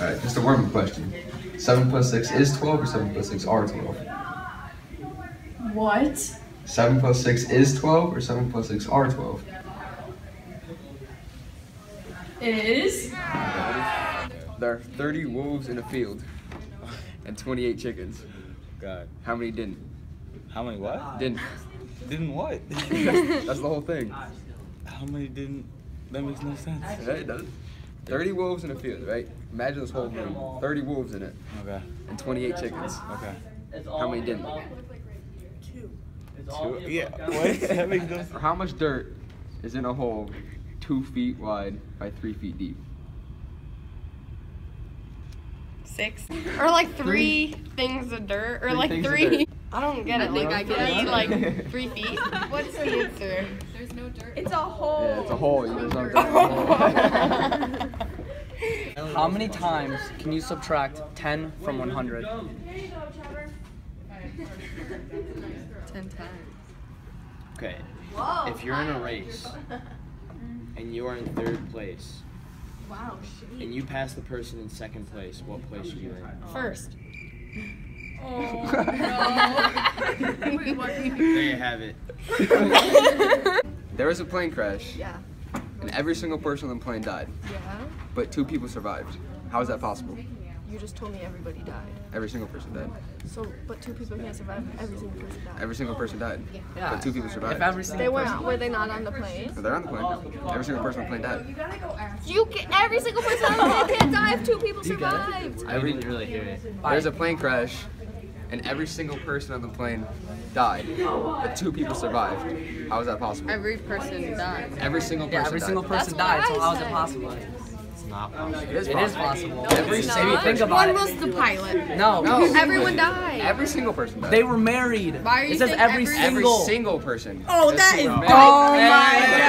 All right, just a warm up question. Seven plus six is twelve, or seven plus six are twelve? What? Seven plus six is twelve, or seven plus six are twelve? Is? There are thirty wolves in a field, and twenty-eight chickens. God. How many didn't? How many what? Didn't. Didn't what? That's the whole thing. How many didn't? That makes no sense. Yeah, it does. Thirty wolves in a field, right? Imagine this whole room. Thirty wolves in it, Okay. and twenty-eight chickens. Okay. How many didn't? Two. Yeah. What? that makes no sense. Or how much dirt is in a hole two feet wide by three feet deep? Six. Or like three things of dirt. Or Three like three. I don't get it. think Like I get three, it. like three feet. What is the answer? There's no dirt. It's a hole. Yeah, it's a hole. There's no dirt hole. How many times can you subtract 10 from 100? Ten times. Okay. If you're in a race and you are in third place and you pass the person in second place, what place are you in? First. There you have it. There was a plane crash, Yeah. And every single person on the plane died, Yeah. but two people survived. How is that possible? You just told me everybody died. Every single person died. So, but two people can't survive. Every single person died. Every single person died, Yeah. but two people survived. If every single They single weren't. person. Were they not on the plane? So they're on the plane. Every single person on the plane died. You can, every single person on the plane can't die if two people survived. I didn't really hear it. There's a plane crash, and every single person on the plane died, but two people survived. How is that possible? Every person died. Every single person Yeah, every died. single person That's died, so how is it possible? It's not possible. It is It is possible. Every single think person. about One it. was the pilot. No. No. Everyone died. Every single person died. They were married. Why are you it says saying every every- Every single. single person. Oh, that is is. Oh my Hey,